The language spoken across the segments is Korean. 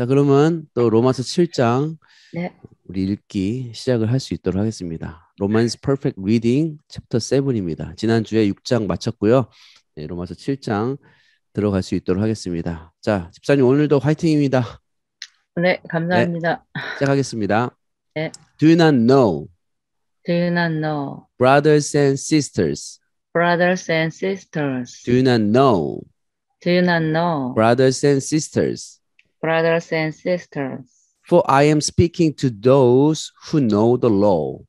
자, 그러면 또 로마서 7장 네. 우리 읽기 시작을 할 수 있도록 하겠습니다. 로마서 perfect reading chapter 7입니다. 지난주에 6장 마쳤고요. 네, 로마서 7장 들어갈 수 있도록 하겠습니다. 자, 집사님 오늘도 화이팅입니다. 네, 감사합니다. 시작하겠습니다. 네. Do you not know, Do you not know, brothers and sisters? brothers and sisters? Do you not know, Do you not know, brothers and sisters? Brothers and sisters? For I am speaking to those who know the law.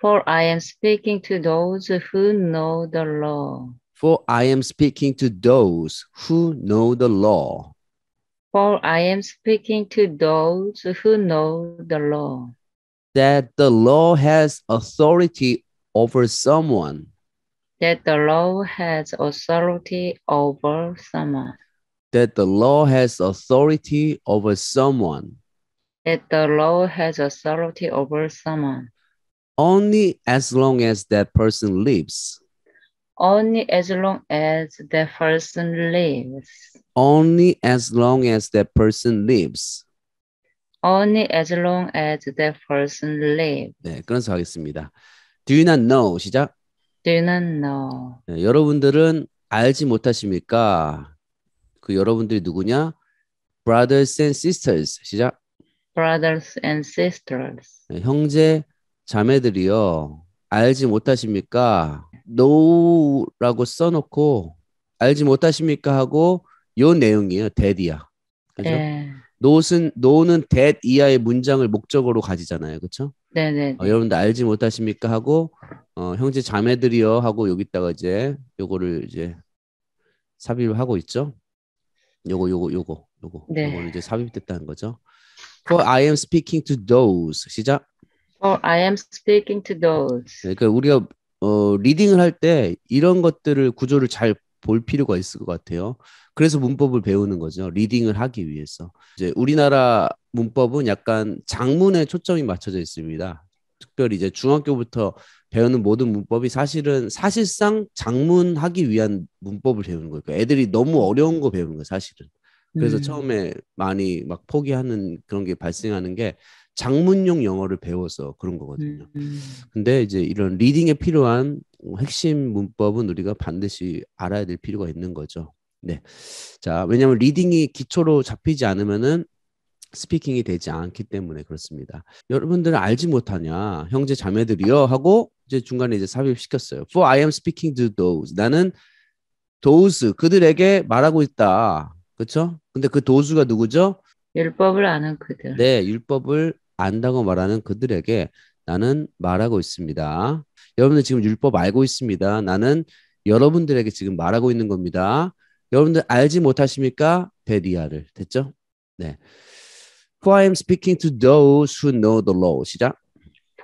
For I am speaking to those who know the law. For I am speaking to those who know the law. For I am speaking to those who know the law. That the law has authority over someone. That the law has authority over someone That the law has authority over someone. That the law has authority over someone. Only as long as that person lives. Only as long as the person lives. Only as long as that person lives. Only as long as the person lives. 네, 끊어서 하겠습니다. Do you not know? 시작. Do you not know? 네, 여러분들은 알지 못하십니까? 그 여러분들이 누구냐? Brothers and sisters. 시작. Brothers and sisters. 네, 형제 자매들이요. 알지 못하십니까? no라고 써놓고 알지 못하십니까 하고 요 내용이에요. that이야. 그죠? 네. not은 no는 that 이하의 문장을 목적으로 가지잖아요. 그렇죠? 네 네. 어, 여러분들 알지 못하십니까 하고 어, 형제 자매들이요 하고 여기다가 이제 요거를 이제 삽입을 하고 있죠. 요거 요거 요거 요거 네. 요거는 이제 삽입됐다는 거죠. For I am speaking to those 시작. For I am speaking to those. 그러니까 우리가 어, 리딩을 할 때 이런 것들을 구조를 잘 볼 필요가 있을 것 같아요. 그래서 문법을 배우는 거죠. 리딩을 하기 위해서. 이제 우리나라 문법은 약간 장문에 초점이 맞춰져 있습니다. 특별히 이제 중학교부터 배우는 모든 문법이 사실은 사실상 장문하기 위한 문법을 배우는 거예요. 그러니까 애들이 너무 어려운 거 배우는 거예요, 사실은. 그래서 음. 처음에 많이 막 포기하는 그런 게 발생하는 게 장문용 영어를 배워서 그런 거거든요. 음. 근데 이제 이런 reading에 필요한 핵심 문법은 우리가 반드시 알아야 될 필요가 있는 거죠. 네. 자, 왜냐하면 reading이 기초로 잡히지 않으면은 speaking이 되지 않기 때문에 그렇습니다. 여러분들은 알지 못하냐, 형제 자매들이요 하고 이제 중간에 이제 삽입시켰어요. For I am speaking to those. 나는 those 그들에게 말하고 있다. 그렇죠? 근데 그 those가 누구죠? 율법을 아는 그들. 네, 율법을 안다고 말하는 그들에게 나는 말하고 있습니다. 여러분들 지금 율법 알고 있습니다. 나는 여러분들에게 지금 말하고 있는 겁니다. 여러분들 알지 못하십니까? 베리아를 됐죠? 네. For I am speaking to those who know the law. 시작.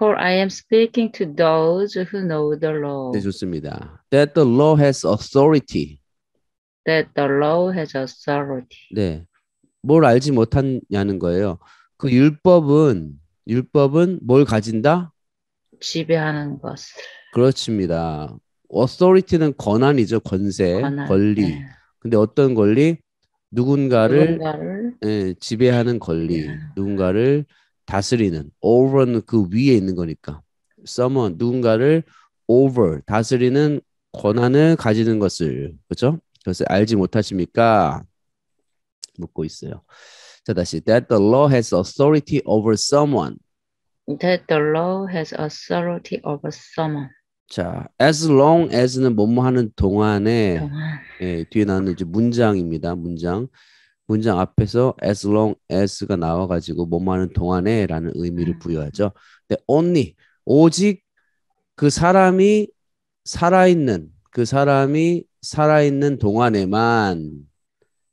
For I am speaking to those who know the law. 네, 좋습니다. That the law has authority. That the law has authority. 네. 뭘 알지 못하냐는 거예요. 그 율법은 율법은 뭘 가진다? 지배하는 것을. 그렇습니다. authority는 권한이죠. 권세, 권한. 권리. 네. 근데 어떤 권리? 누군가를 누군가를 예, 지배하는 권리, 네. 누군가를 다스리는 over는 그 위에 있는 거니까. someone 누군가를 over 다스리는 권한을 가지는 것을 그렇죠? 그것을 알지 못하십니까? 묻고 있어요. 자 다시 that the law has authority over someone. that the law has authority over someone. 자 as long as는 뭐뭐 하는 동안에 동안. 예, 뒤에 나오는 이제 문장입니다. 문장. 문장 앞에서 as long as가 나와가지고 뭐뭐 하는 동안에라는 의미를 음. 부여하죠. 근데 only 오직 그 사람이 살아있는 그 사람이 살아있는 동안에만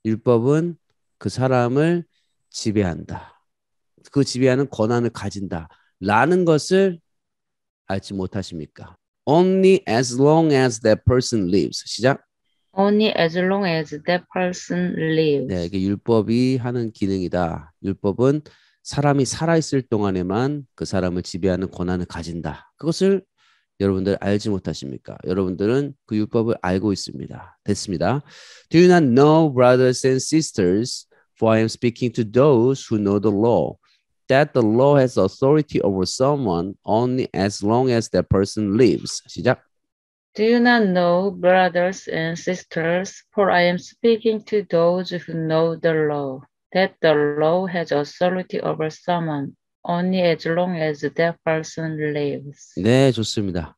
율법은 그 사람을 지배한다. 그 지배하는 권한을 가진다. 라는 것을 알지 못하십니까? Only as long as that person lives. 시작. Only as long as that person lives. 네, 이게 율법이 하는 기능이다. 율법은 사람이 살아있을 동안에만 그 사람을 지배하는 권한을 가진다. 그것을 여러분들 알지 못하십니까? 여러분들은 그 율법을 알고 있습니다. 됐습니다. Do you not know, brothers and sisters, For I am speaking to those who know the law, that the law has authority over someone only as long as that person lives. 시작. Do you not know, brothers and sisters, for I am speaking to those who know the law, that the law has authority over someone only as long as that person lives. 네, 좋습니다.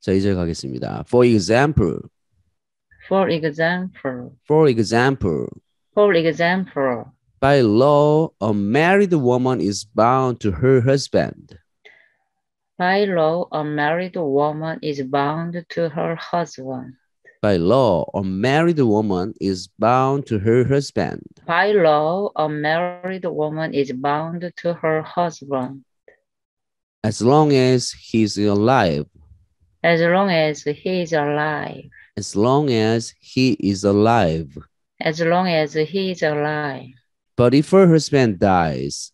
자, 이제 가겠습니다. For example, For example, for example, for example, by law, a married woman is bound to her husband. by law, a married woman is bound to her husband. By law, a married woman is bound to her husband. By law, a married woman is bound to her husband as long as he's alive. as long as he is alive. As long as he is alive. As long as he is alive. But if her husband dies,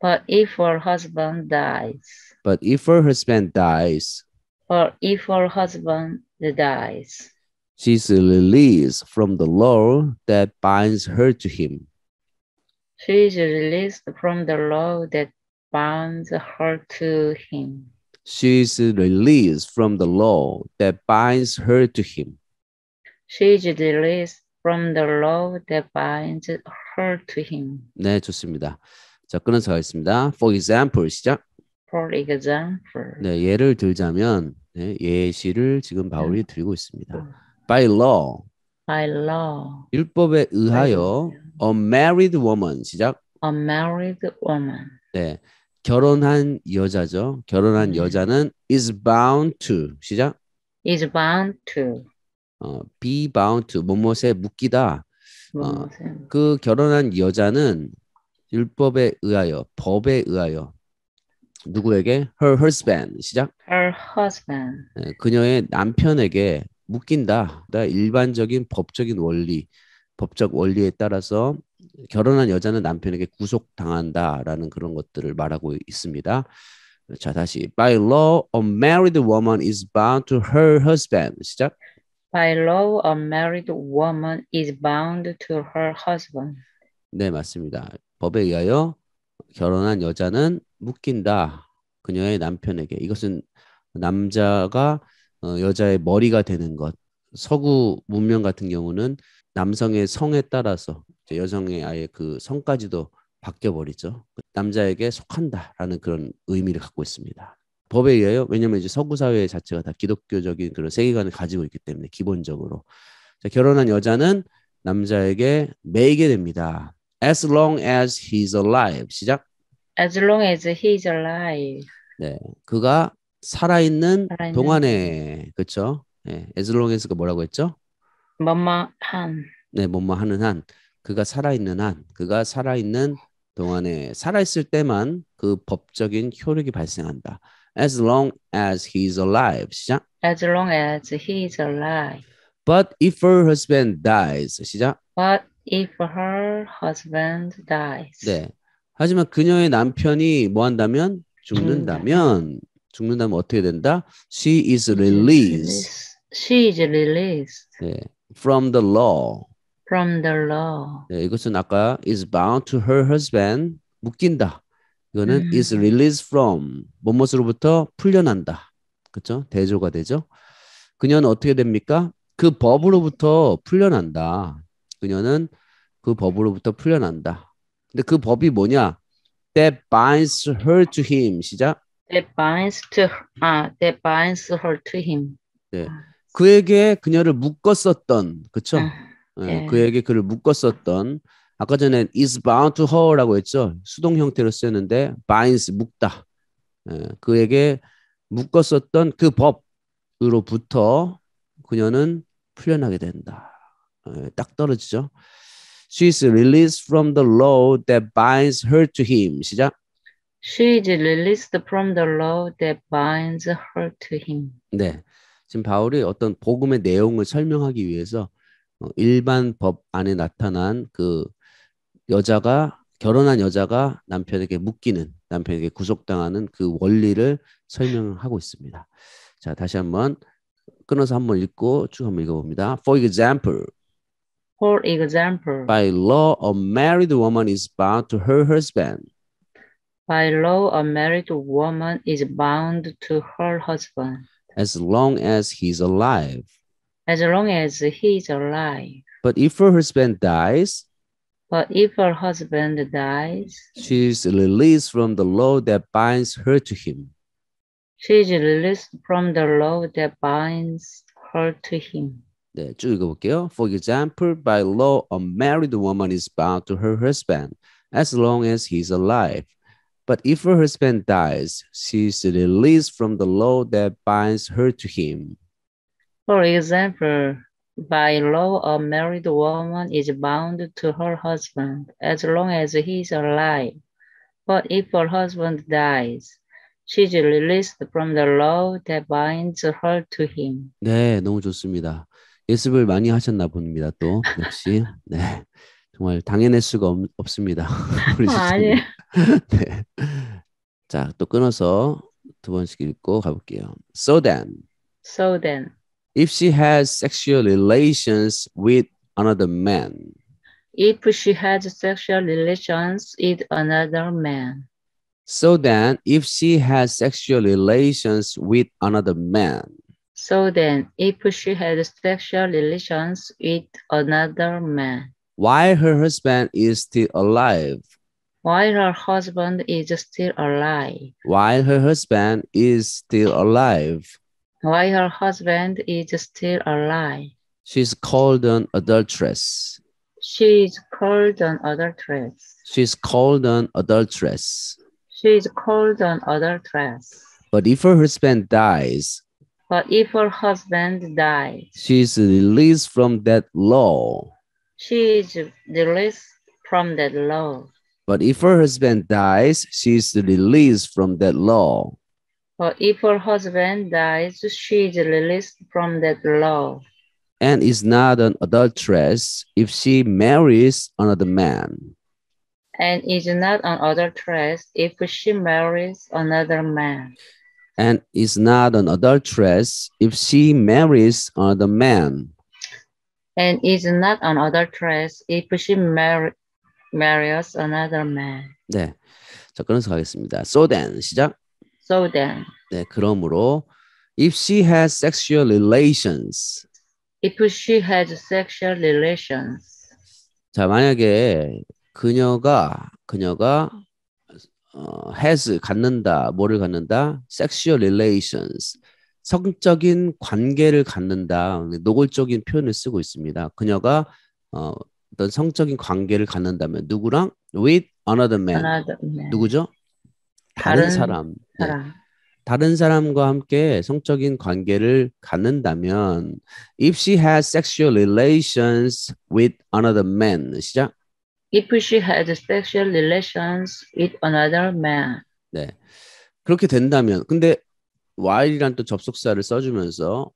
But if her husband dies, but if her husband dies, or if her husband dies, she's released from the law that binds her to him. she is released from the law that binds her to him. She is released from the law that binds her to him. She is released from the law that binds her to him. 네, 좋습니다. 자, 끊어서 가겠습니다. For example, 시작. For example, 네, 예를 들자면 네, 예시를 지금 바울이 드리고 있습니다. By law, by law, 율법에 의하여 a married woman, 시작. a married woman 네, 결혼한 여자죠. 결혼한 음. 여자는 is bound to, 시작. is bound to 어, be bound to, 뭐뭇에 묶이다. 무엇은 그 결혼한 여자는 율법에 의하여, 법에 의하여 누구에게? Her husband, 시작. her husband 예, 그녀의 남편에게 묶인다. 다 일반적인 법적인 원리, 법적 원리에 따라서 결혼한 여자는 남편에게 구속당한다라는 그런 것들을 말하고 있습니다. 자, 다시 by law a married woman is bound to her husband. 시작. by law a married woman is bound to her husband 네, 맞습니다. 법에 의하여 결혼한 여자는 묶인다. 그녀의 남편에게. 이것은 남자가 어, 여자의 머리가 되는 것. 서구 문명 같은 경우는 남성의 성에 따라서 여성의 아예 그 성까지도 바뀌어 버리죠. 남자에게 속한다라는 그런 의미를 갖고 있습니다. 법에 의하여 왜냐하면 이제 서구 사회 자체가 다 기독교적인 그런 세계관을 가지고 있기 때문에 기본적으로 자, 결혼한 여자는 남자에게 매이게 됩니다. As long as he's alive. 시작. As long as he is alive 네, 그가 살아있는 살아있는 동안에 그렇죠. 네, as long as가 뭐라고 했죠? 뭐뭐 한 네, 뭐뭐 하는 한 그가 살아있는 한 그가 살아있는 동안에 살아있을 때만 그 법적인 효력이 발생한다. As long as he's alive. 시작. as long as he is alive But if her husband dies. 시작. but if her husband dies 네. 하지만 그녀의 남편이 뭐 한다면 죽는다면 죽는다면 어떻게 된다? She is released she is released 네. from the law. from the law 네, 이것은 아까 is bound to her husband 묶인다. 이거는 음. is released from 뭐뭇으로부터 풀려난다. 그렇죠? 대조가 되죠. 그녀는 어떻게 됩니까? 그 법으로부터 풀려난다. 그녀는 그 법으로부터 풀려난다. 근데 그 법이 뭐냐? That binds her to him. 시작. that binds to 아 that binds her to him 네. 그에게 그녀를 묶었었던 그쵸? 아, 예, 예. 그에게 그를 묶었었던 아까 전에 is bound to her라고 했죠. 수동 형태로 쓰였는데 binds 묶다. 예, 그에게 묶었었던 그 법으로부터 그녀는 풀려나게 된다. 예, 딱 떨어지죠. She is released from the law that binds her to him. 시작. she is released from the law that binds her to him 네. 지금 바울이 어떤 복음의 내용을 설명하기 위해서 어, 일반 법 안에 나타난 그 여자가 결혼한 여자가 남편에게 묶이는 남편에게 구속당하는 그 원리를 설명하고 있습니다. 자, 다시 한번 끊어서 한번 읽고 쭉 한번 읽어봅니다. For example, For example, by law, a married woman is bound to her husband by law, a married woman is bound to her husband as long as he's alive. as long as he is alive. But if her husband dies, But if her husband dies, she is released from the law that binds her to him. she is released from the law that binds her to him. 네, 쭉 읽어볼게요. For example, by law, a married woman is bound to her husband as long as he's alive. But if her husband dies, she is released from the law that binds her to him. For example, by law, a married woman is bound to her husband as long as he is alive. But if her husband dies, she is released from the law that binds her to him. 네, 너무 좋습니다. 예습을 많이 하셨나 봅니다. 또 역시 네, 정말 당해낼 수가 없, 없습니다. 우리 아니에요. 시청자. 네. 자, 또 끊어서 두 번씩 읽고 가볼게요. So then, So then, if she has sexual relations with another man, if she has sexual relations with another man, so then if she has sexual relations with another man, so then if she has sexual relations with another man, while her husband is still alive, while her husband is still alive, while her husband is still alive, while her husband is still alive, she's called an adulteress. she is called an adulteress. She's called an adulteress. She is called an adulteress. But if her husband dies, But if her husband dies, she is released from that law. she is released from that law. But if her husband dies, she is released from that law. But if her husband dies, she is released from that law. and is not an adulteress if she marries another man. and is not an adulteress if she marries another man, And is not an adulteress if she marries another man. and is not an adulteress if she mar- marries another man. 네. 자, 끊어서 가겠습니다. So then, 시작. So then, 네, 그러므로 if she has sexual relations. if she has sexual relations, 자, 만약에 그녀가 그녀가 어, has 갖는다. 뭐를 갖는다? sexual relations. 성적인 관계를 갖는다. 노골적인 표현을 쓰고 있습니다. 그녀가 어, 어떤 성적인 관계를 갖는다면 누구랑 with another man. another man, 누구죠? 다른, 다른 사람. 네. 사람. 다른 사람과 함께 성적인 관계를 갖는다면 if she has sexual relations with another man 시작 If she has sexual relations with another man, 네 그렇게 된다면 근데 while이란 또 접속사를 써주면서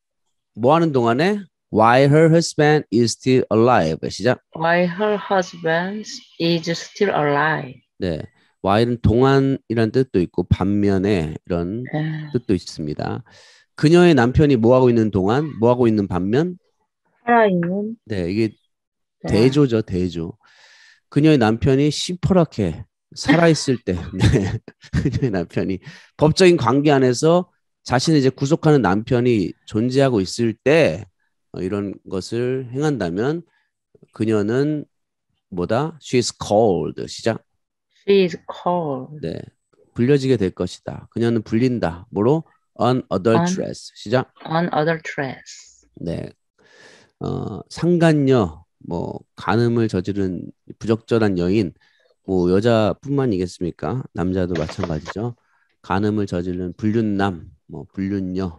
뭐 하는 동안에 while her husband is still alive 시작 while her husband is still alive, 네 while은 동안이란 뜻도 있고 반면에 이런 에, 뜻도 있습니다 그녀의 남편이 뭐 하고 있는 동안 뭐 하고 있는 반면 살아 있는 네 이게 네. 대조죠, 대조. 그녀의 남편이 시퍼렇게 살아있을 때, 네. 그녀의 남편이 법적인 관계 안에서 자신을 이제 구속하는 남편이 존재하고 있을 때 어, 이런 것을 행한다면 그녀는 뭐다? She is called. 시작. She is called 네. 불려지게 될 것이다. 그녀는 불린다. 뭐로? An adulteress. 시작. an adulteress. 네. 어, 상간녀, 뭐, 간음을 저지른 부적절한 여인, 뭐, 여자뿐만이겠습니까? 남자도 마찬가지죠. 간음을 저지른 불륜남, 뭐, 불륜녀.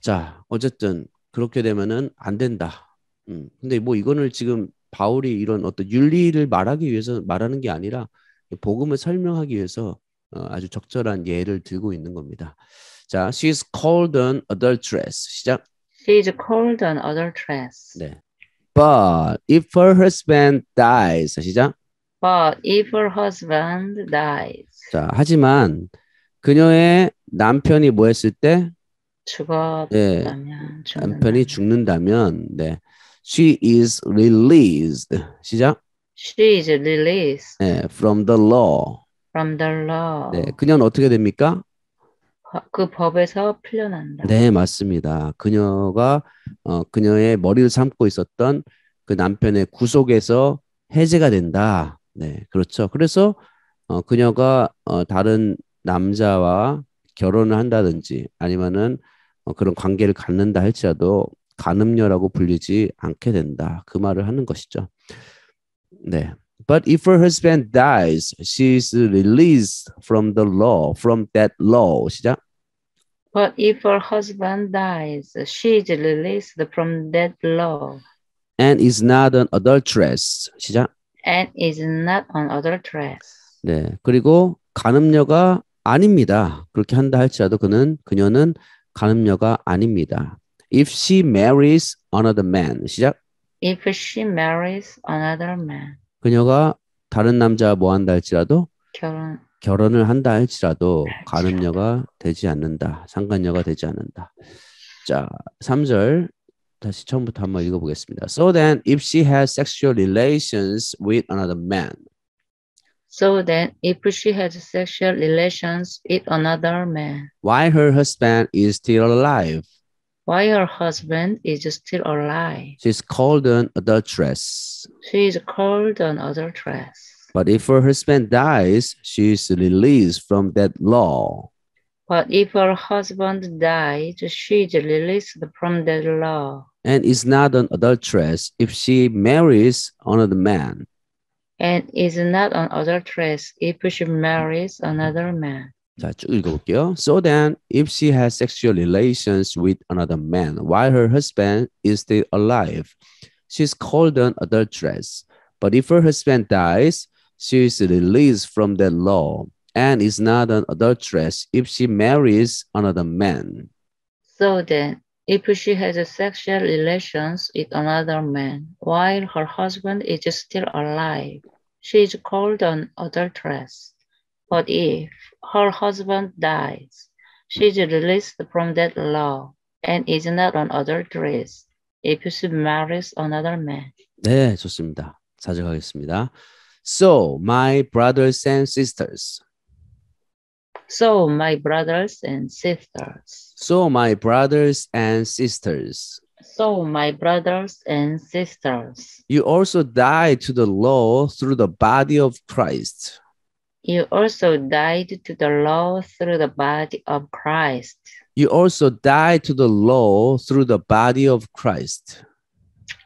자, 어쨌든, 그렇게 되면은 안 된다. 음, 근데 뭐, 이거는 지금 바울이 이런 어떤 윤리를 말하기 위해서 말하는 게 아니라 복음을 설명하기 위해서 어, 아주 적절한 예를 들고 있는 겁니다. 자, she is called an adulteress. 시작. She is called an adulteress. 네. But if her husband dies, 시작. But if her husband dies, 자, 하지만 그녀의 남편이 뭐 했을 때? 네, 죽었다면 죽는다. 남편이 죽는다면, 네. She is released. 시작. She is released 네, from the law. from the law. 네, 그녀는 어떻게 됩니까? 버- 그 법에서 풀려난다. 네, 맞습니다. 그녀가 어, 그녀의 머리를 삼고 있었던 그 남편의 구속에서 해제가 된다. 네, 그렇죠. 그래서 어, 그녀가 어, 다른 남자와 결혼을 한다든지 아니면은 어, 그런 관계를 갖는다 할지라도 간음녀라고 불리지 않게 된다. 그 말을 하는 것이죠. 네. But if her husband dies, she is released from the law, from that law. 시작. But if her husband dies, she is released from that law and is not an adulteress. 시작. and is not an adulteress. 네. 그리고 간음녀가 아닙니다. 그렇게 한다 할지라도 그는 그녀는 간음녀가 아닙니다. If she marries another man. 시작. If she marries another man, 그녀가 다른 남자와 뭐 한다 할지라도 결혼 결혼을 한다 할지라도 간음녀가 되지 않는다. 상간녀가 되지 않는다. 자, 3절 다시 처음부터 한번 읽어 보겠습니다. So then if she has sexual relations with another man So then, if she has sexual relations with another man, while her husband is still alive, while her husband is still alive, she's called an adulteress. she is called an adulteress. But if her husband dies, she is released from that law. But if her husband dies, she is released from that law and is not an adulteress if she marries another man. and is not an adulteress if she marries another man. 자, 쭉 읽어볼게요. So then, if she has sexual relations with another man while her husband is still alive, she's called an adulteress. But if her husband dies, she is released from that law and is not an adulteress if she marries another man. So then, if she has sexual relations with another man while her husband is still alive, she is called an adulteress. But if her husband dies, she is released from that law and is not an adulteress if she marries another man. 네, 좋습니다. 사정하겠습니다. So, my brothers and sisters. So, my brothers and sisters, So, my brothers and sisters, so my brothers and sisters, you also died to the law through the body of Christ, you also died to the law through the body of Christ. you also died to the law through the body of Christ,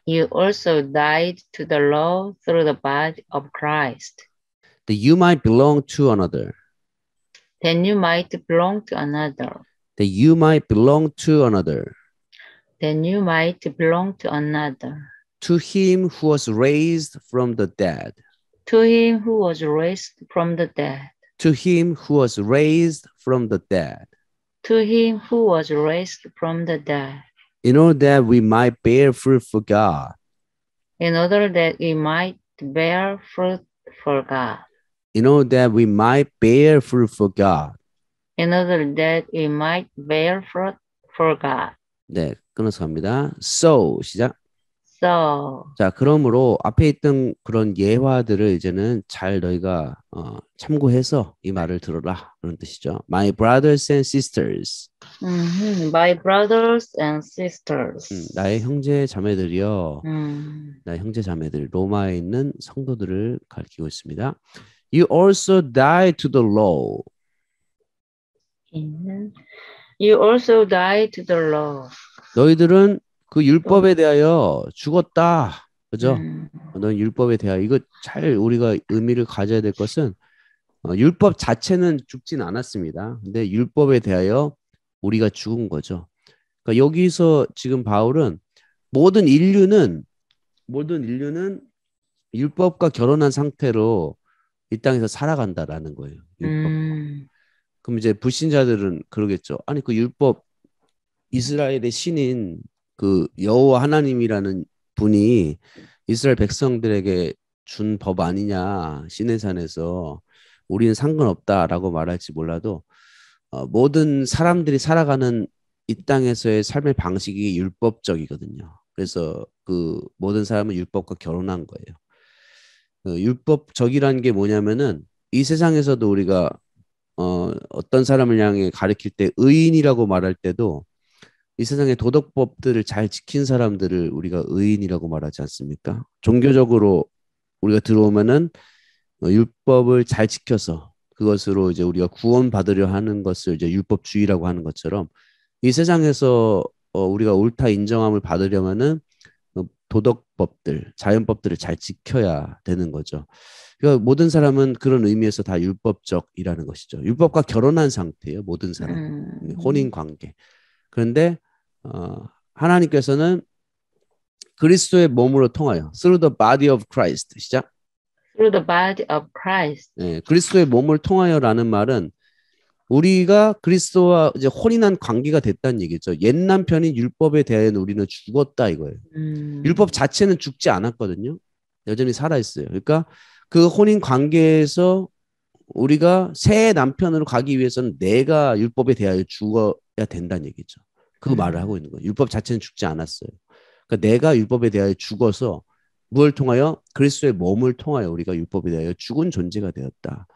You also died to the law through the body of Christ, that you might belong to another, then you might belong to another, that you might belong to another, then you might belong to another, to him who was raised from the dead, to him who was raised from the dead, to him who was raised from the dead, to him who was raised from the dead, in order that we might bear fruit for God, in order that we might bear fruit for God, in order that we might bear fruit for God. in order that we might bear fruit for God. 네, 끊어서 갑니다. So 시작. So, 자, 그러므로 앞에 있던 그런 예화들을 이제는 잘 너희가 어, 참고해서 이 말을 들어라 그런 뜻이죠. My brothers and sisters, mhm, my brothers and sisters. 음, 나의 형제 자매들이여, 음, 나의 형제 자매들 로마에 있는 성도들을 가리키고 있습니다. You also die to the law. You also died to the law. 너희들은 그 율법에 대하여 죽었다. 그죠? 음, 넌 율법에 대하여 이거 잘 우리가 의미를 가져야 될 것은 어, 율법 자체는 죽진 않았습니다. 근데 율법에 대하여 우리가 죽은 거죠. 그러니까 여기서 지금 바울은 모든 인류는 모든 인류는 율법과 결혼한 상태로 이 땅에서 살아간다라는 거예요. 율법. 음, 그럼 이제 불신자들은 그러겠죠. 아니 그 율법 이스라엘의 신인 그 여호와 하나님이라는 분이 이스라엘 백성들에게 준 법 아니냐 시내산에서 우리는 상관없다라고 말할지 몰라도 어, 모든 사람들이 살아가는 이 땅에서의 삶의 방식이 율법적이거든요. 그래서 그 모든 사람은 율법과 결혼한 거예요. 그 율법적이라는 게 뭐냐면은 이 세상에서도 우리가 어, 어떤 사람을 향해 가리킬 때 의인이라고 말할 때도 이 세상의 도덕법들을 잘 지킨 사람들을 우리가 의인이라고 말하지 않습니까? 종교적으로 우리가 들어오면은 어, 율법을 잘 지켜서 그것으로 이제 우리가 구원 받으려 하는 것을 이제 율법주의라고 하는 것처럼 이 세상에서 어, 우리가 옳다 인정함을 받으려면은 어, 도덕법들, 자연법들을 잘 지켜야 되는 거죠. 그러니까 모든 사람은 그런 의미에서 다 율법적이라는 것이죠. 율법과 결혼한 상태예요. 모든 사람 음. 혼인 관계. 그런데 어, 하나님께서는 그리스도의 몸으로 통하여 through the body of Christ 시작. through the body of Christ. 네, 그리스도의 몸을 통하여라는 말은 우리가 그리스도와 이제 혼인한 관계가 됐다는 얘기죠. 옛 남편인 율법에 대하여는 우리는 죽었다 이거예요. 음. 율법 자체는 죽지 않았거든요. 여전히 살아 있어요. 그러니까 그 혼인 관계에서 우리가 새 남편으로 가기 위해서는 내가 율법에 대하여 죽어야 된다는 얘기죠. 그 음. 말을 하고 있는 거예요. 율법 자체는 죽지 않았어요. 그러니까 내가 율법에 대하여 죽어서 무엇을 통하여 그리스도의 몸을 통하여 우리가 율법에 대하여 죽은 존재가 되었다.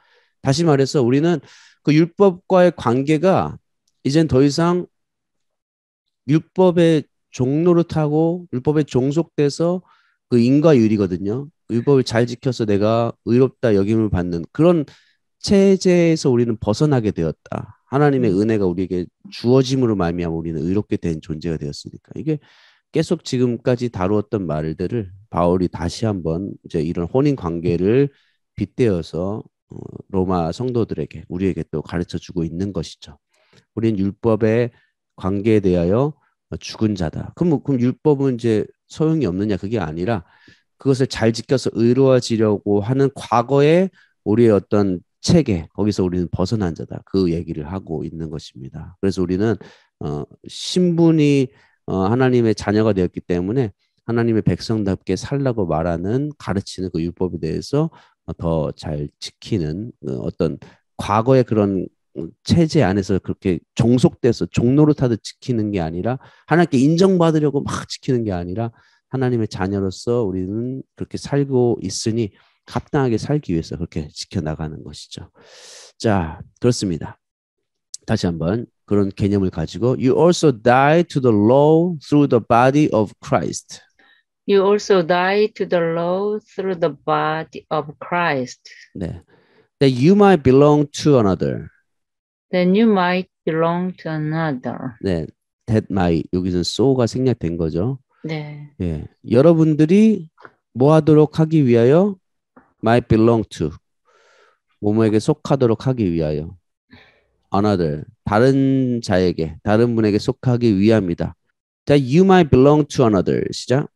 다시 말해서 우리는 그 율법과의 관계가 이젠 더 이상 율법의 종로를 타고 율법에 종속돼서 그 인과율이거든요. 율법을 잘 지켜서 내가 의롭다 여김을 받는 그런 체제에서 우리는 벗어나게 되었다. 하나님의 은혜가 우리에게 주어짐으로 말미암아 우리는 의롭게 된 존재가 되었으니까 이게 계속 지금까지 다루었던 말들을 바울이 다시 한번 이제 이런 혼인 관계를 빗대어서 어, 로마 성도들에게 우리에게 또 가르쳐 주고 있는 것이죠. 우리는 율법의 관계에 대하여 죽은 자다. 그럼, 뭐, 그럼 율법은 이제 소용이 없느냐 그게 아니라 그것을 잘 지켜서 의로워지려고 하는 과거의 우리의 어떤 체계 거기서 우리는 벗어난 자다 그 얘기를 하고 있는 것입니다. 그래서 우리는 어, 신분이 어, 하나님의 자녀가 되었기 때문에 하나님의 백성답게 살라고 말하는 가르치는 그 율법에 대해서 더 잘 지키는 어, 어떤 과거의 그런 체제 안에서 그렇게 종속돼서 종로를 타듯 지키는 게 아니라 하나님께 인정받으려고 막 지키는 게 아니라 하나님의 자녀로서 우리는 그렇게 살고 있으니 합당하게 살기 위해서 그렇게 지켜나가는 것이죠. 자, 그렇습니다. 다시 한번 그런 개념을 가지고 You also die to the law through the body of Christ. You also die to the law through the body of Christ, 네. That you might belong to another. then you might belong to another. 네. That might 여기서는 so가 생략된 거죠. 네. 예. 여러분들이 뭐 하도록 하기 위하여 might belong to 뭐뭐에게 속하도록 하기 위하여 another 다른 자에게 다른 분에게 속하기 위함이다. That you might belong to another 시작.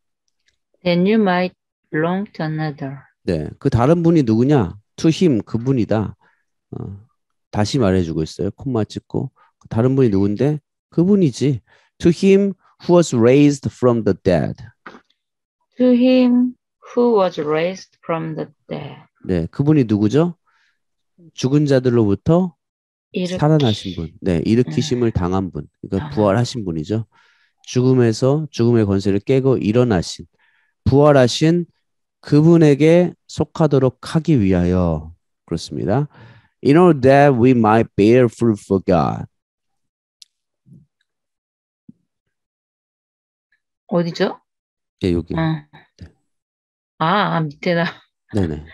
Then you might belong to another. 네, 그 다른 분이 누구냐? To him 그분이다. 어, 다시 말해주고 있어요. 콤마 찍고 그 다른 분이 누군데? 그분이지. To him who was raised from the dead. To him who was raised from the dead. 네, 그분이 누구죠? 죽은 자들로부터 일으키- 살아나신 분, 네, 일으키심을 당한 분, 그러니까 아. 부활하신 분이죠. 죽음에서 죽음의 권세를 깨고 일어나신, 부활하신 그분에게 속하도록 하기 위하여 그렇습니다. In order that we might bear fruit for God. 어디죠? 예, 여기. 어. 아, 아, 밑에다. 네네.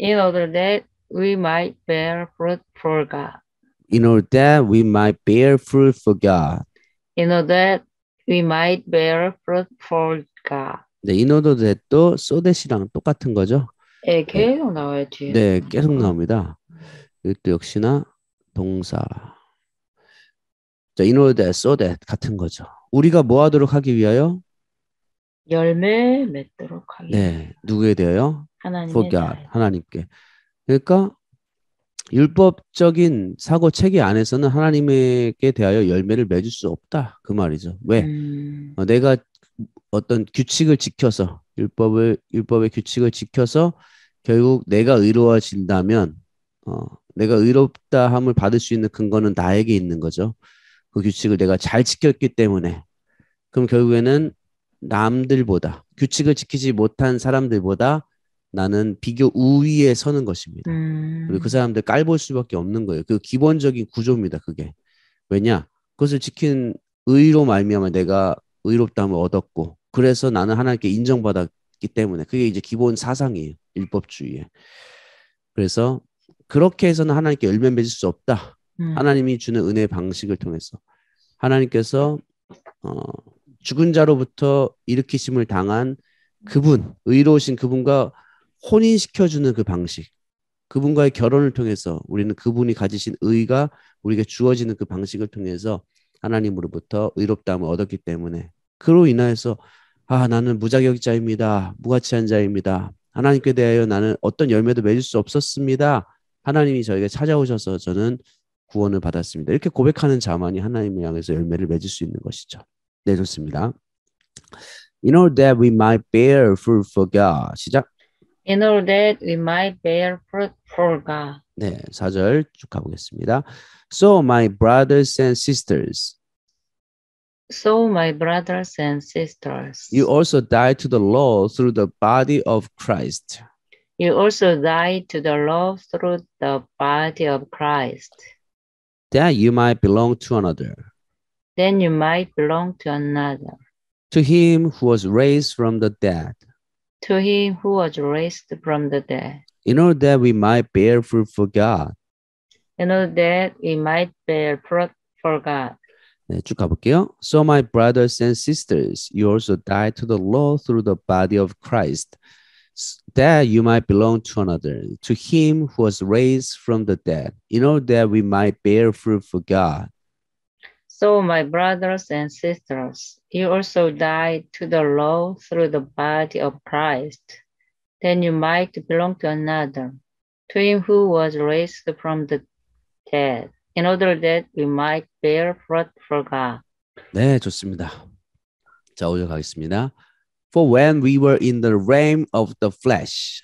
In order that we might bear fruit for God. In order that we might bear fruit for God. In order that we might bear fruit for God. 네, in order that도 so that이랑 똑같은 거죠. 예, 계속 나와요, 뒤에. 네, 계속 나옵니다. 이것도 역시나 동사. 자, in order that, so that 같은 거죠. 우리가 뭐 하도록 하기 위하여? 열매 맺도록 하기. 네, 누구에 대하여? 하나님의 For God, 날. 하나님께. 그러니까 율법적인 사고 체계 안에서는 하나님에게 대하여 열매를 맺을 수 없다. 그 말이죠. 왜? 음, 어, 내가 어떤 규칙을 지켜서 율법을 율법의 규칙을 지켜서 결국 내가 의로워진다면 어, 내가 의롭다 함을 받을 수 있는 근거는 나에게 있는 거죠. 그 규칙을 내가 잘 지켰기 때문에 그럼 결국에는 남들보다 규칙을 지키지 못한 사람들보다 나는 비교 우위에 서는 것입니다. 음. 그리고 그 사람들 깔볼 수밖에 없는 거예요. 그 기본적인 구조입니다. 그게 왜냐? 그것을 지킨 의로 말미암아 내가 의롭다함을 얻었고 그래서 나는 하나님께 인정받았기 때문에 그게 이제 기본 사상이에요. 율법주의에. 그래서 그렇게 해서는 하나님께 열매 맺을 수 없다. 음. 하나님이 주는 은혜 방식을 통해서 하나님께서 어, 죽은 자로부터 일으키심을 당한 그분 의로우신 그분과 혼인시켜주는 그 방식 그분과의 결혼을 통해서 우리는 그분이 가지신 의가 우리에게 주어지는 그 방식을 통해서 하나님으로부터 의롭다함을 얻었기 때문에 그로 인하여서 아 나는 무자격자입니다 무가치한 자입니다 하나님께 대하여 나는 어떤 열매도 맺을 수 없었습니다 하나님이 저에게 찾아오셔서 저는 구원을 받았습니다. 이렇게 고백하는 자만이 하나님을 향해서 열매를 맺을 수 있는 것이죠. 네, 좋습니다. In order that we might bear fruit for God. 시작. In order that we might bear fruit for God. 네, 4절 쭉 가보겠습니다. So my brothers and sisters, So my brothers and sisters, you also died to the law through the body of Christ, you also died to the law through the body of Christ. that you might belong to another, Then you might belong to another, to him who was raised from the dead, to him who was raised from the dead, in order that we might bear fruit for God. in order that we might bear fruit for God. 네, 쭉 가볼게요. So my brothers and sisters, you also died to the law through the body of Christ, s- that you might belong to another, to him who was raised from the dead, in order that we might bear fruit for God. So, my brothers and sisters, you also died to the law through the body of Christ. Then you might belong to another, to him who was raised from the dead, in order that we might bear fruit for God. 네, 좋습니다. 자, 5절 가겠습니다. For when we were in the realm of the flesh,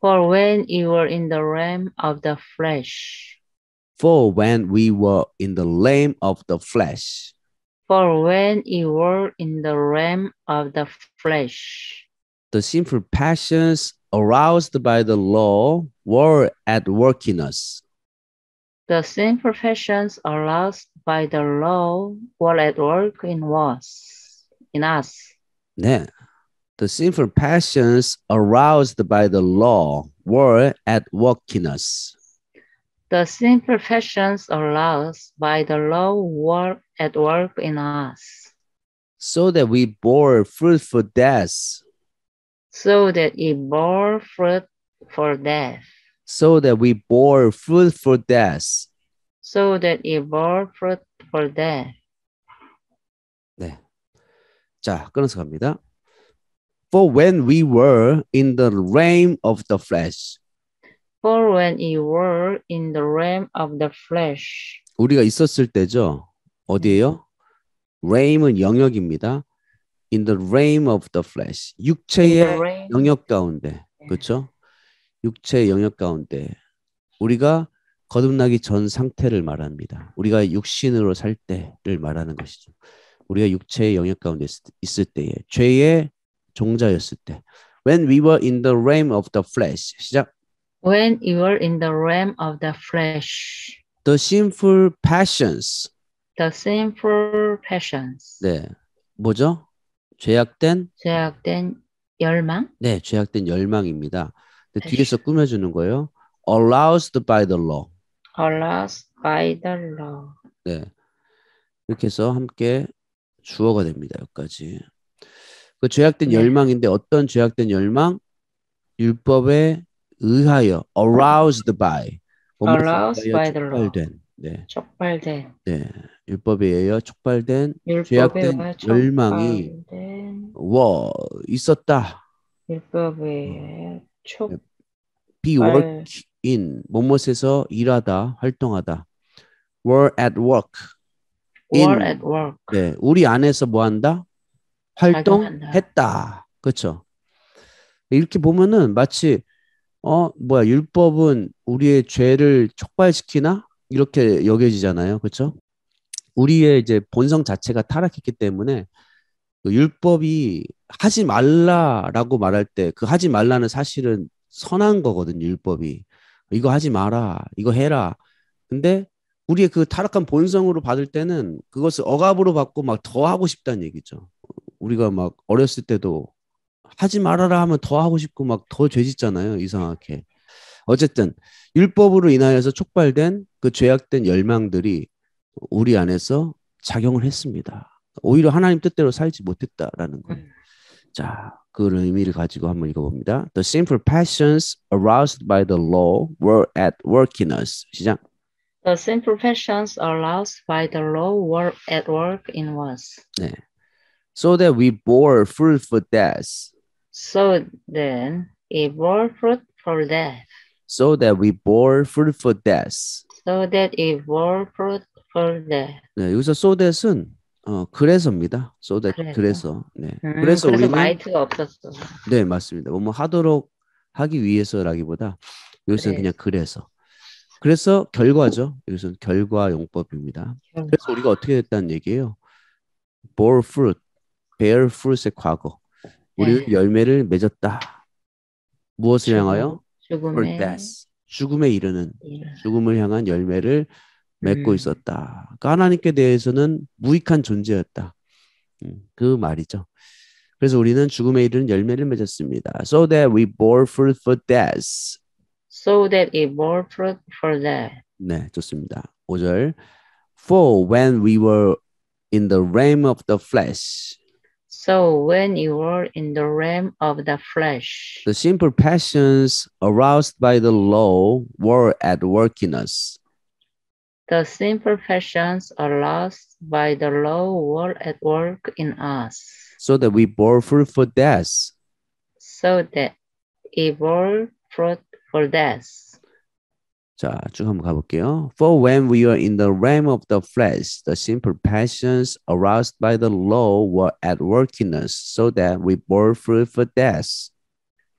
For when you were in the realm of the flesh, for when we were in the realm of the flesh, for when we were in the realm of the flesh, the sinful passions aroused by the law were at work in us. the same professions aroused by the law were at work in us. In us. 네. The sinful passions aroused by the law were at work in us. The same professions aroused by the law were at work in us, So that we bore fruit for death, so that it bore fruit for death, so that we bore fruit for death. so that it bore fruit for death. 네. 자, 끊어서 갑니다. For when we were in the realm of the flesh, For when you were in the realm of the flesh, 우리가 있었을 때죠. 어디에요? realm은 영역입니다. In the realm of the flesh, 육체의 영역 가운데, 그렇죠? 육체의 영역 가운데 우리가 거듭나기 전 상태를 말합니다. 우리가 육신으로 살 때를 말하는 것이죠. 우리가 육체의 영역 가운데 있- 있을 때에 죄의 종자였을 때. When we were in the realm of the flesh. 시작. When you were in the realm of the flesh, The sinful passions. the sinful passions, 네. 뭐죠? 죄악된 제약된 열망, 네, 죄악된 열망입니다. 근데 뒤에서 꾸며주는 거예요. Aroused by the law. aroused by the law. 네. 이렇게 해서 함께 주어가 됩니다. 여기까지. 그 죄악된 네. 열망인데 어떤 죄악된 열망? 율법에 의하여 aroused by. Aroused 의하여 by the law. 촉발된. 네. 촉발된 네. 율법에 의하여 촉발된 율법에 죄악된 의해 열망이 촉발된 와 있었다. 율법에 의해 촉 be 발- work in 뭐뭇에서 일하다 활동하다 were at work in were at work. 네 우리 안에서 뭐 한다. 활동했다 그렇죠 이렇게 보면은 마치 어 뭐야 율법은 우리의 죄를 촉발시키나 이렇게 여겨지잖아요 그렇죠 우리의 이제 본성 자체가 타락했기 때문에 그 율법이 하지 말라라고 말할 때 그 하지 말라는 사실은 선한 거거든요. 율법이 이거 하지 마라, 이거 해라. 근데 우리의 그 타락한 본성으로 받을 때는 그것을 억압으로 받고 막 더 하고 싶다는 얘기죠. 우리가 막 어렸을 때도 하지 말아라 하면 더 하고 싶고 막 더 죄짓잖아요. 이상하게. 어쨌든 율법으로 인하여서 촉발된 그 죄악된 열망들이 우리 안에서 작용을 했습니다. 오히려 하나님 뜻대로 살지 못했다라는 거예요. 자, 그 의미를 가지고 한번 읽어봅니다. The simple passions aroused by the law were at work in us. 시작. The simple passions aroused by the law were at work in us. 네. So that we bore fruit for death. So then it bore fruit for death. So that we bore fruit for death. So that it bore fruit for death. 네, 여기서 so that은 어, 그래서입니다. so that 그래서. 그래서. 네. 음, 그래서 그래서 우리는 마이트가 없었어. 네, 맞습니다. 뭐, 뭐 하도록 하기 위해서라기보다 여기서는. 그냥 그래서. 그래서 결과죠. 여기서는 결과 용법입니다. 그래서 우리가 어떻게 됐다는 얘기예요. bore fruit, bear fruit의 과거. 우리는 네. 열매를 맺었다. 무엇을 향하여? for 죽음의 death. 죽음에 이르는 일. 죽음을 향한 열매를 맺고 음. 있었다. 그러니까 하나님께 대해서는 무익한 존재였다. 음, 그 말이죠. 그래서 우리는 죽음에 이르는 열매를 맺었습니다. So that we bore fruit for death. So that it bore fruit for death. 네, 좋습니다. 5절. For when we were in the realm of the flesh, So when you were in the realm of the flesh, the simple passions aroused by the law were at work in us. the simple passions aroused by the law were at work in us, So that we bore fruit for death. so that it bore fruit for death. 자, 쭉 한번 가볼게요. For when we were in the realm of the flesh, the simple passions aroused by the law were at work in us, so that we bore fruit for death.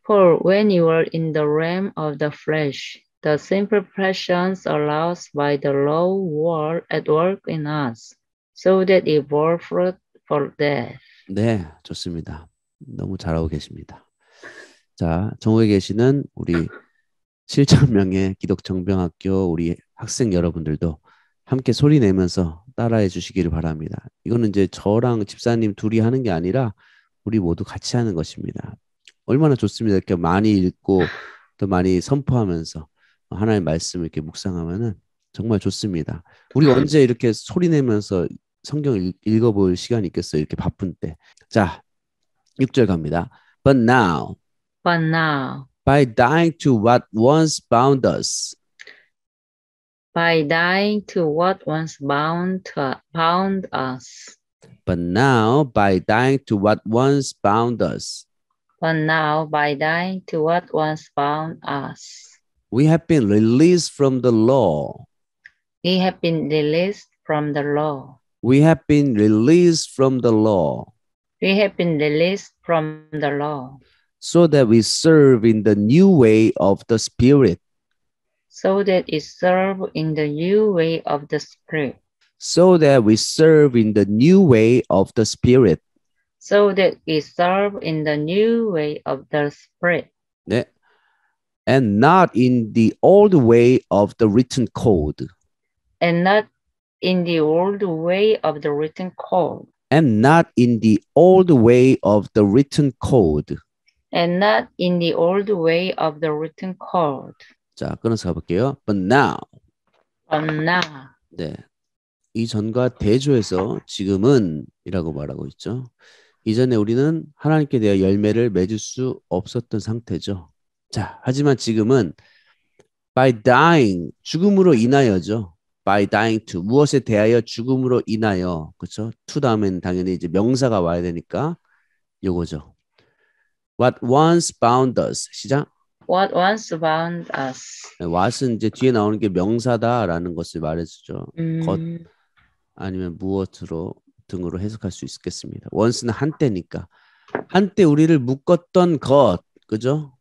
For when you were in the realm of the flesh, the simple passions aroused by the law were at work in us, so that it bore fruit for death. 네, 좋습니다. 너무 잘하고 계십니다. 자, 전국에 계시는 우리 7천 명의 기독정병학교 우리 학생 여러분들도 함께 소리 내면서 따라해 주시기를 바랍니다. 이거는 이제 저랑 집사님 둘이 하는 게 아니라 우리 모두 같이 하는 것입니다. 얼마나 좋습니다. 이렇게 많이 읽고 또 많이 선포하면서 하나님의 말씀을 이렇게 묵상하면은 정말 좋습니다. 우리 언제 이렇게 소리 내면서 성경을 읽- 읽어볼 시간이 있겠어요? 이렇게 바쁜 때. 자, 6절 갑니다. But now, But now, by dying to what once bound us, by dying to what once bound, to, bound us, but now by dying to what once bound us, but now by dying to what once bound us, we have been released from the law. we have been released from the law. We have been released from the law. We have been released from the law, so that we serve in the new way of the Spirit, so that it serve in the new way of the Spirit, so that we serve in the new way of the Spirit. so that it serve in the new way of the Spirit, 네. And not in the old way of the written code. and not in the old way of the written code, And not in the old way of the written code. And not in the old way of the written code. 자, 끊어서 가볼게요. But now. But now, 네. 이전과 대조해서 지금은 이라고 말하고 있죠. 이전에 우리는 하나님께 대해 열매를 맺을 수 없었던 상태죠. 자, 하지만 지금은 by dying 죽음으로 인하여죠. by dying to 무엇에 대하여 죽음으로 인하여 그렇죠? to 다음엔 당연히 이제 명사가 와야 되니까 요거죠. What once bound us 시작. what once bound us. what은 이제 뒤에 나오는 게 명사다라는 것을 말해주죠. 것 음, 아니면 무엇으로 등으로 해석할 수 있겠습니다. once는 한때니까 한때 우리를 묶었던 것, 그죠?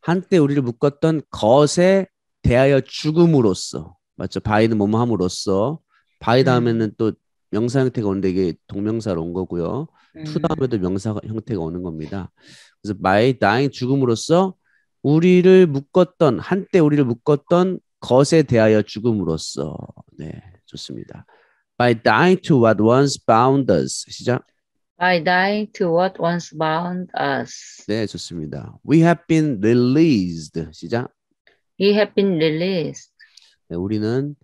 한때 우리를 묶었던 것에 대하여 죽음으로써 맞죠? by는 뭐뭐 함으로써 by 다음에는 또 명사 형태가 오는데 이게 동명사로 온 거고요. 음, to 다음에도 명사 형태가 오는 겁니다. 그래서 by dying 죽음으로써 우리를 묶었던 한때 우리를 묶었던 것에 대하여 죽음으로써 네 좋습니다. By dying to what once bound us 시작. by dying to what once bound us. 네 좋습니다. We have been released 시작. We have been released. 네, 우리는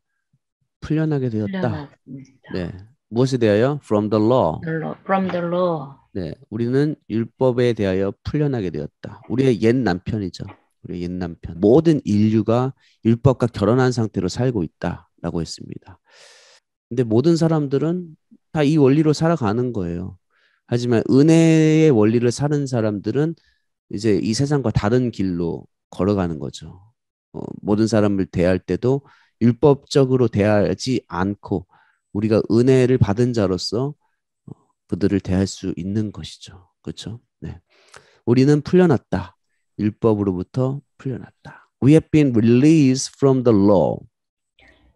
풀려나게 되었다. 풀려났습니다. 네 무엇에 대하여? From the law. The law- From the law. 네 우리는 율법에 대하여 풀려나게 되었다. 우리의 옛 남편이죠. 우리의 옛 남편. 모든 인류가 율법과 결혼한 상태로 살고 있다라고 했습니다. 근데 모든 사람들은 다 이 원리로 살아가는 거예요. 하지만 은혜의 원리를 사는 사람들은 이제 이 세상과 다른 길로 걸어가는 거죠. 어, 모든 사람을 대할 때도 율법적으로 대하지 않고 우리가 은혜를 받은 자로서 어, 그들을 대할 수 있는 것이죠. 그렇죠? 네. 우리는 풀려났다. 율법으로부터 풀려났다. We have been released from the law.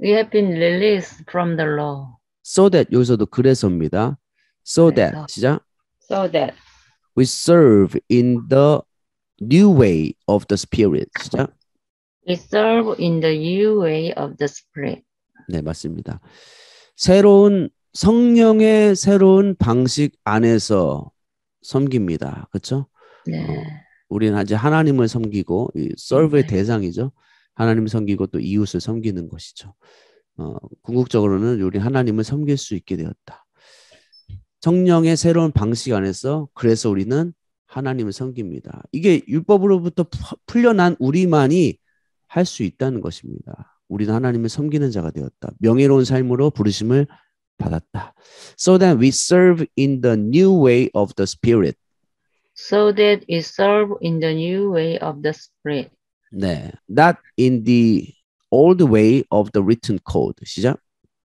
We have been released from the law. So that 여기서도 그래서입니다. So that. 시작. So that We serve in the new way of the Spirit. 시작. we serve in the new way of the Spirit. 네, 맞습니다. 새로운 성령의 새로운 방식 안에서 섬깁니다. 그렇죠? 네. 우리는 이제 하나님을 섬기고 이 serve의 네. 대상이죠. 하나님을 섬기고 또 이웃을 섬기는 것이죠. 어, 궁극적으로는 우리 하나님을 섬길 수 있게 되었다. 성령의 새로운 방식 안에서 그래서 우리는 하나님을 섬깁니다. 이게 율법으로부터 푸- 풀려난 우리만이 할 수 있다는 것입니다. 우리는 하나님을 섬기는 자가 되었다. 명예로운 삶으로 부르심을 받았다. So that we serve in the new way of the Spirit. So that we serve in the new way of the Spirit. 네, not in the old way of the written code. 시작.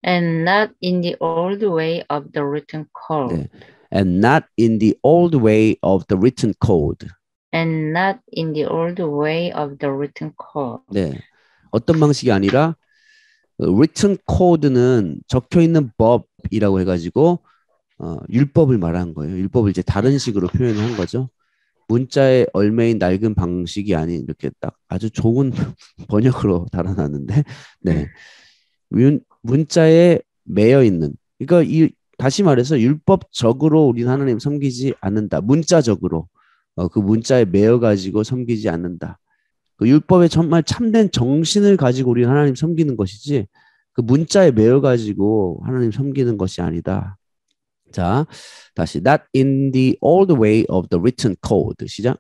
And not in the old way of the written code. 네. And not in the old way of the written code. And not in the old way of the written code. 네, 어떤 방식이 아니라 어, written code는 적혀 있는 법이라고 해가지고 어, 율법을 말한 거예요. 율법을 이제 다른 식으로 표현한 거죠. 문자에 얼매인 낡은 방식이 아닌 이렇게 딱 아주 좋은 번역으로 달아놨는데, 네, 문, 문자에 매여 있는. 그러니까 이 다시 말해서 율법적으로 우리는 하나님 섬기지 않는다. 문자적으로 어, 그 문자에 매여 가지고 섬기지 않는다. 그 율법에 정말 참된 정신을 가지고 우리 하나님 섬기는 것이지 그 문자에 매여 가지고 하나님 섬기는 것이 아니다. 자, 다시 not in the old way of the written code 시작.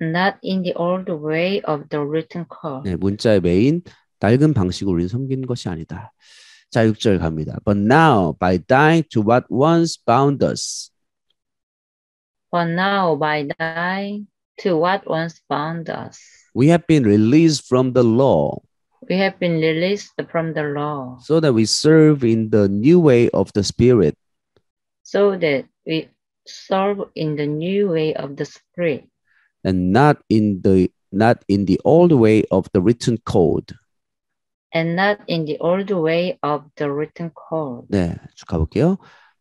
Not in the old way of the written code. 네, 문자에 매인 낡은 방식으로 우리는 섬기는 것이 아니다. 자, 6절 갑니다. But now by dying to what once bound us. But now by dying to what once bound us, We have been released from the law we have been released from the law, so that we serve in the new way of the Spirit. so that we serve in the new way of the Spirit, and not in the not in the old way of the written code. and not in the old way of the written code. 네, 쭉 가볼게요.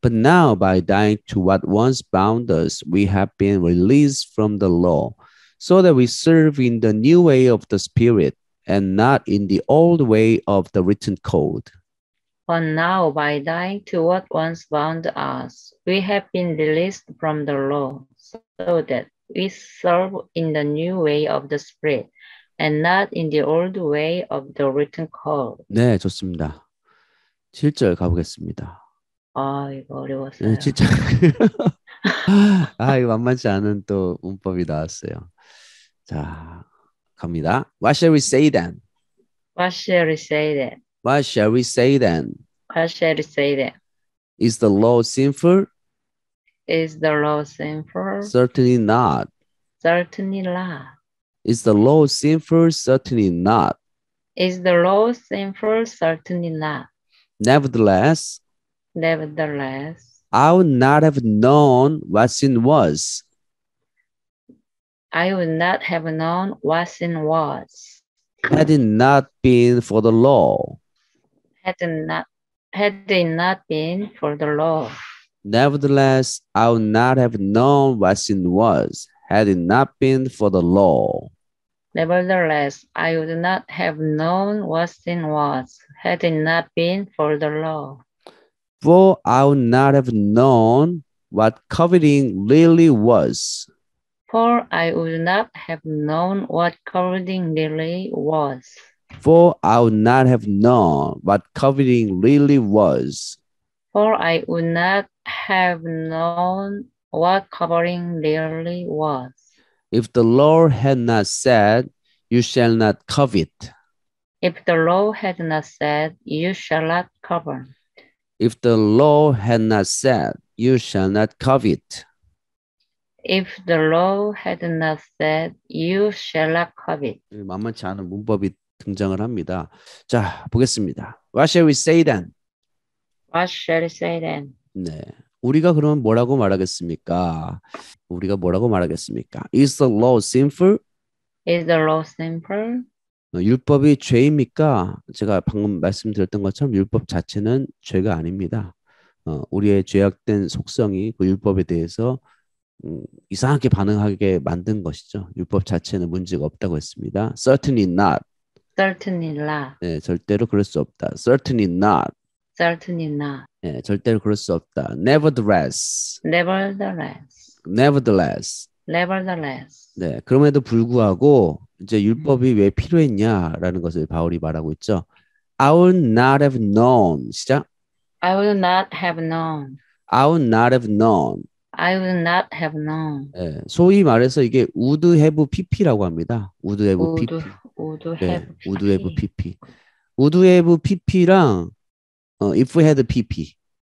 But now by dying to what once bound us, we have been released from the law, so that we serve in the new way of the Spirit, and not in the old way of the written code. But now by dying to what once bound us, we have been released from the law, so that we serve in the new way of the Spirit, and not in the old way of the written code. 네, 좋습니다. 7절 가보겠습니다. 아, 이거 어려웠어요. 네, 7절. 아, 이거 만만치 않은 또 문법이 나왔어요. 자, 갑니다. What shall we say then? What shall we say then? What shall we say then? What shall we say then? Is the law sinful? Is the law sinful? Certainly not. Certainly not. Is the law sinful? Certainly not. Is the law sinful? Certainly not. Nevertheless, Nevertheless, I would not have known what sin was I would not have known what sin was had it not been for the law. had it not had it not been for the law. Nevertheless, I would not have known what sin was had it not been for the law. Nevertheless, I would not have known what sin was had it not been for the law. For I would not have known what coveting really was. For I would not have known what coveting really was. For I would not have known what coveting really was. For I would not have known what covering really was. If the Lord had not said, You shall not covet. If the Lord had not said, You shall not cover. If the law had not said, You shall not covet. If the law had not said, You shall not covet. 만만치 않은 문법이 등장을 합니다. 자, 보겠습니다. What shall we say then? What shall I say then? 네. 우리가 그러면 뭐라고 말하겠습니까? 우리가 뭐라고 말하겠습니까? Is the law sinful? Is the law simple? 어, 율법이 죄입니까? 제가 방금 말씀드렸던 것처럼 율법 자체는 죄가 아닙니다. 어, 우리의 죄악된 속성이 그 율법에 대해서 음, 이상하게 반응하게 만든 것이죠. 율법 자체는 문제가 없다고 했습니다. Certainly not. Certainly not. 네, 절대로 그럴 수 없다. Certainly not. Certainly not. 네, 절대로 그럴 수 없다. Nevertheless. Nevertheless. Nevertheless. Nevertheless. 네, 그럼에도 불구하고 이제 율법이 왜 필요했냐라는 것을 바울이 말하고 있죠. I would not have known. 시작. I would not have known. I would not have known. I would not have known. 예, 소위 말해서 이게 would have pp라고 합니다. would have Would, pp. would 네, have would have pp. pp. would have pp랑 어, if had pp.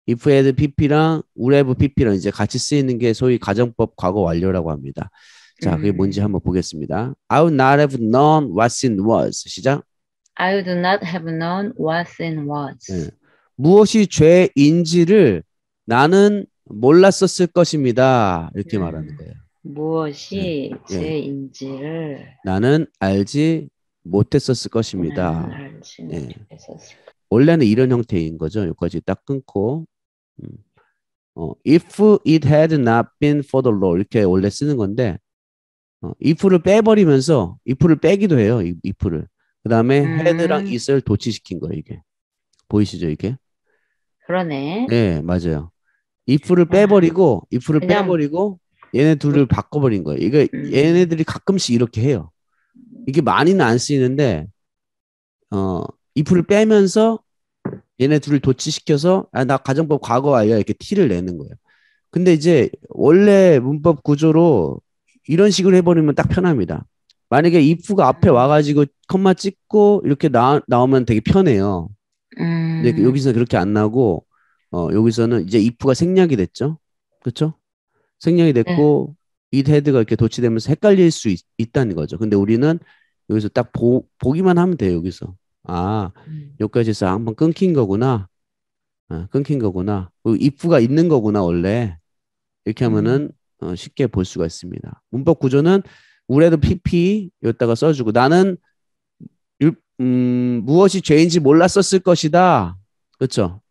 if had pp랑 would have pp랑 이제 같이 쓰이는 게 소위 가정법 과거 완료라고 합니다. 자, 그게 음. 뭔지 한번 보겠습니다. I would not have known what sin was. 시작. I would not have known what sin was. 예. 무엇이 죄인지를 나는 몰랐었을 것입니다. 이렇게 음. 말하는 거예요. 무엇이 예. 죄인지를 나는 알지 못했었을 것입니다. 알지. 못했었을 원래는 이런 형태인 거죠. 여기까지 딱 끊고 음. 어, if it had not been for the law 이렇게 원래 쓰는 건데 어, if를 빼버리면서 if를 빼기도 해요. 이- if를 그 다음에 음. had랑 it을 도치시킨 거예요. 이게 보이시죠? 이게 그러네. 네 맞아요. if를 빼버리고 if를 그냥- 빼버리고 얘네 둘을 바꿔버린 거예요. 이게 음. 얘네들이 가끔씩 이렇게 해요. 이게 많이는 안 쓰이는데 어 if를 빼면서 얘네 둘을 도치시켜서 아, 나 가정법 과거 완료 이렇게 티를 내는 거예요. 근데 이제 원래 문법 구조로 이런 식으로 해버리면 딱 편합니다. 만약에 if가 앞에 와가지고 컴마 찍고 이렇게 나, 나오면 되게 편해요. 음. 근데 그 여기서 그렇게 안 나고 어 여기서는 이제 if가 생략이 됐죠. 그렇죠? 생략이 됐고 it had가 이렇게 도치되면서 헷갈릴 수 있, 있다는 거죠. 근데 우리는 여기서 딱 보, 보기만 하면 돼요. 여기서 아 음. 여기까지 해서 한번 끊긴 거구나. 아, 끊긴 거구나. 그 if가 있는 거구나 원래 이렇게 하면은 어, 쉽게 볼 수가 있습니다. 문법 구조는 우레도 pp 여기다가 써주고 나는 율- 음, 무엇이 죄인지 몰랐었을 것이다. 그렇죠?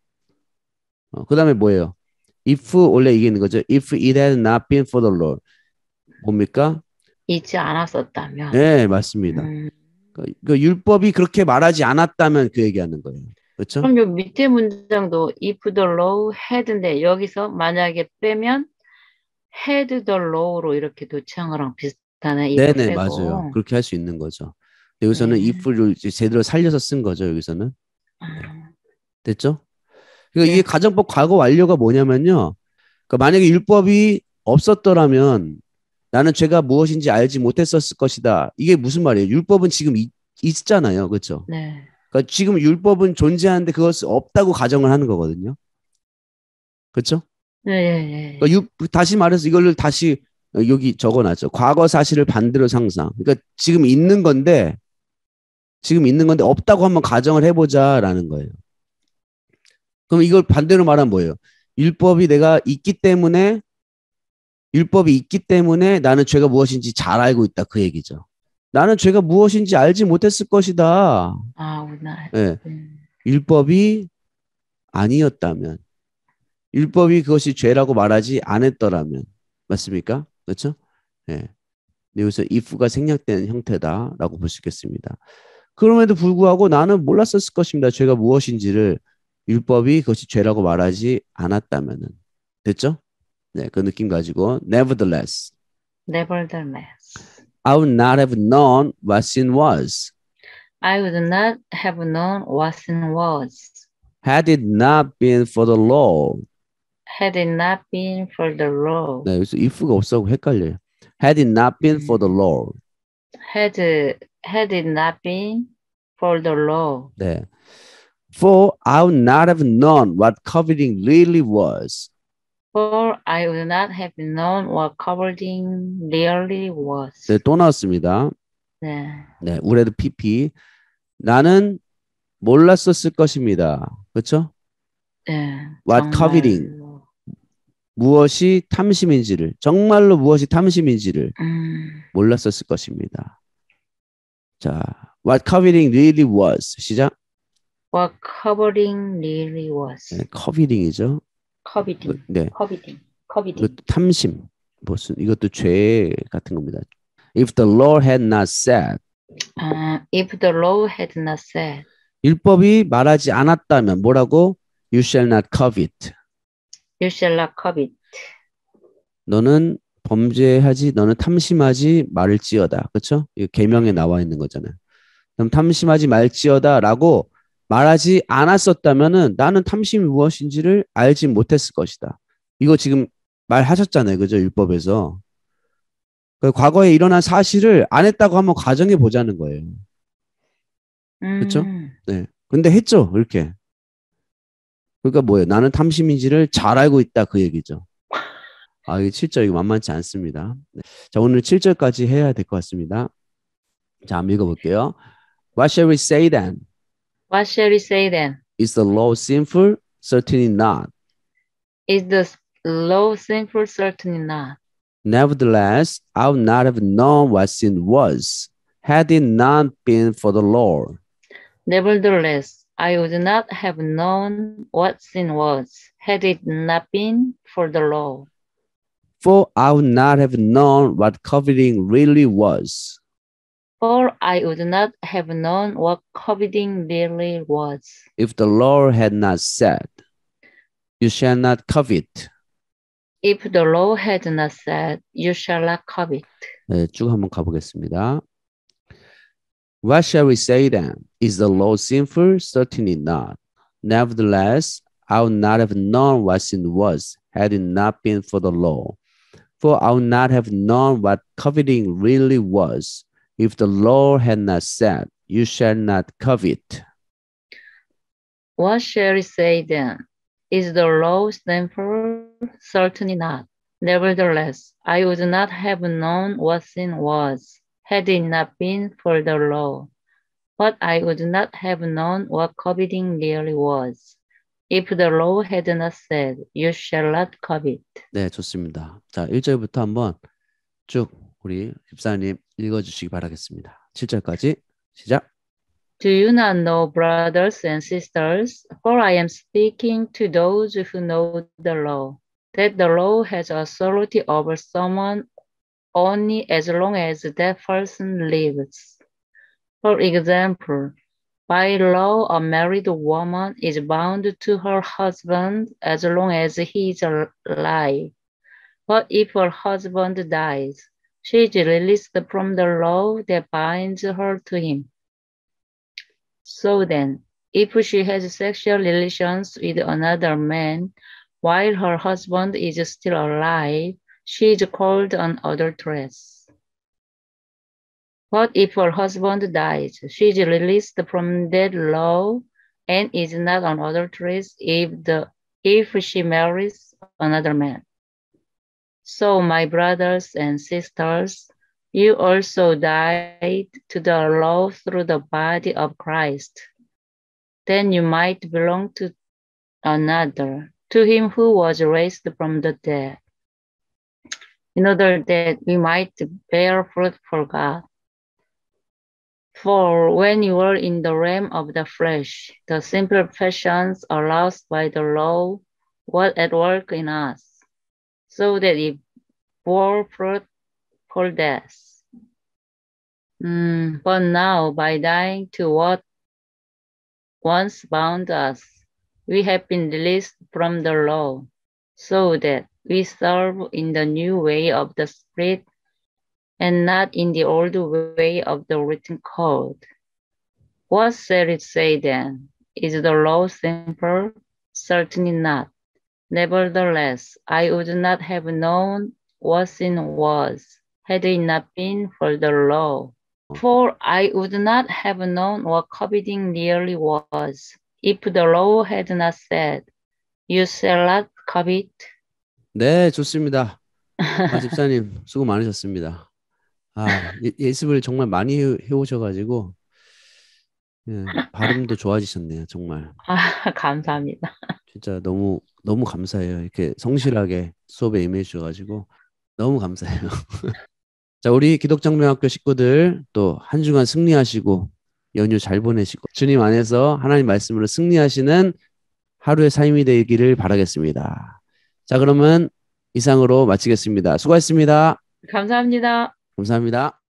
어, 그 다음에 뭐예요? if 원래 이게 있는 거죠. if it had not been for the Lord 뭡니까? 잊지 않았었다면. 네 맞습니다. 음. 그, 그 율법이 그렇게 말하지 않았다면 그 얘기하는 거예요. 그렇죠? 그럼 요 밑에 문장도 if the law had인데 여기서 만약에 빼면 had the law로 이렇게 도치한 거랑 비슷하네. if 네네 빼고. 맞아요. 그렇게 할 수 있는 거죠. 여기서는 네. if를 제대로 살려서 쓴 거죠. 여기서는 음. 됐죠? 그러니까 네. 이게 가정법 과거 완료가 뭐냐면요. 그러니까 만약에 율법이 없었더라면 나는 죄가 무엇인지 알지 못했었을 것이다. 이게 무슨 말이에요? 율법은 지금 있, 있잖아요. 그렇죠? 네. 그러니까 지금 율법은 존재하는데 그것을 없다고 가정을 하는 거거든요. 그렇죠? 네, 네, 네. 그러니까 유- 다시 말해서 이걸 다시 여기 적어놨죠. 과거 사실을 반대로 상상. 그러니까 지금 있는 건데 지금 있는 건데 없다고 한번 가정을 해보자라는 거예요. 그럼 이걸 반대로 말하면 뭐예요? 율법이 내가 있기 때문에 율법이 있기 때문에 나는 죄가 무엇인지 잘 알고 있다 그 얘기죠. 나는 죄가 무엇인지 알지 못했을 것이다. 아, 우나. 예. 음. 율법이 아니었다면 율법이 그것이 죄라고 말하지 않았더라면 맞습니까? 그렇죠? 예. 여기서 if가 생략된 형태다라고 볼 수 있겠습니다. 그럼에도 불구하고 나는 몰랐었을 것입니다. 죄가 무엇인지를 율법이 그것이 죄라고 말하지 않았다면은 됐죠? 네, 그 느낌 가지고 nevertheless Nevertheless, I would not have known what sin was I would not have known what sin was had it not been for the law. Had it not been for the law. 네, 여기서 if가 없어서 헷갈려요. Had it not been for the law. Had had it not been for the law. 네. For I would not have known what coveting really was. For I would not have known what coveting really was. 네, 또 나왔습니다. 네. 네, 우레드 PP. 나는 몰랐었을 것입니다. 그렇죠? 네. What coveting. 무엇이 탐심인지를 정말로 무엇이 탐심인지를 음, 몰랐었을 것입니다. 자, what coveting really was. 시작. what coveting really was. 네, coveting이죠. coveting. 네, coveting. coveting. 탐심. 무슨 이것도 죄 같은 겁니다. If the law had not said 아, if the law had not said, 율법이 말하지 않았다면 뭐라고? You shall not covet. You shall not covet. 너는 범죄하지, 너는 탐심하지 말지어다. 그렇죠? 이 계명에 나와 있는 거잖아요. 그럼 탐심하지 말지어다라고 말하지 않았었다면은 나는 탐심이 무엇인지를 알지 못했을 것이다. 이거 지금 말하셨잖아요. 그죠? 율법에서. 그 과거에 일어난 사실을 안 했다고 한번 가정해 보자는 거예요. 그쵸? 음, 네. 근데 했죠. 이렇게. 그러니까 뭐예요? 나는 탐심인지를 잘 알고 있다. 그 얘기죠. 아, 이 7절 이거 만만치 않습니다. 네. 자, 오늘 7절까지 해야 될 것 같습니다. 자, 한번 읽어볼게요. What shall we say then? What shall we say then? Is the law sinful? Certainly not. Is the law sinful? Certainly not. Nevertheless, I would not have known what sin was had it not been for the law. Nevertheless, I would not have known what sin was had it not been for the law. For I would not have known what coveting really was. For I would not have known what coveting really was. if the law had not said, You shall not covet. If the law had not said, You shall not covet. 네, 쭉 한번 가보겠습니다. What shall we say then? Is the law sinful? Certainly not. Nevertheless, I would not have known what sin was had it not been for the law. For I would not have known what coveting really was if the law had not said, You shall not covet. What shall we say then? Is the law sinful? Certainly not. Nevertheless, I would not have known what sin was had it not been for the law. But I would not have known what coveting really was if the law had not said, You shall not covet. 네, 좋습니다. 자, 1절부터 한번 쭉 우리 집사님 읽어주시기 바라겠습니다. 7절까지 시작. Do you not know, brothers and sisters, for I am speaking to those who know the law, that the law has authority over someone only as long as that person lives. For example, by law, a married woman is bound to her husband as long as he is alive. But if her husband dies, she is released from the law that binds her to him. So then, if she has sexual relations with another man while her husband is still alive, she is called an adulteress. What if her husband dies, she is released from that law and is not an adulteress if the if she marries another man. So my brothers and sisters, you also died to the law through the body of Christ. Then you might belong to another, to him who was raised from the dead, in order that we might bear fruit for God. For when you are in the realm of the flesh, the simple passions aroused by the law were at work in us, so that it bore fruit for death. Mm, but now, by dying to what once bound us, we have been released from the law, so that we serve in the new way of the Spirit and not in the old way of the written code. What shall it say then? Is the law simple? Certainly not. Nevertheless, I would not have known what sin was had it not been for the law. For I would not have known what coveting really was if the law had not said, You shall not covet. 네, 좋습니다. 아, 집사님 수고 많으셨습니다. 아, 예, 예습을 정말 많이 해- 해오셔가지고 예, 발음도 좋아지셨네요. 정말 아, 감사합니다. 진짜 너무 너무 감사해요. 이렇게 성실하게 수업에 임해 주셔가지고 너무 감사해요. 자, 우리 기독장명학교 식구들 또 한 주간 승리하시고 연휴 잘 보내시고 주님 안에서 하나님 말씀으로 승리하시는 하루의 삶이 되기를 바라겠습니다. 자, 그러면 이상으로 마치겠습니다. 수고하셨습니다. 감사합니다. 감사합니다.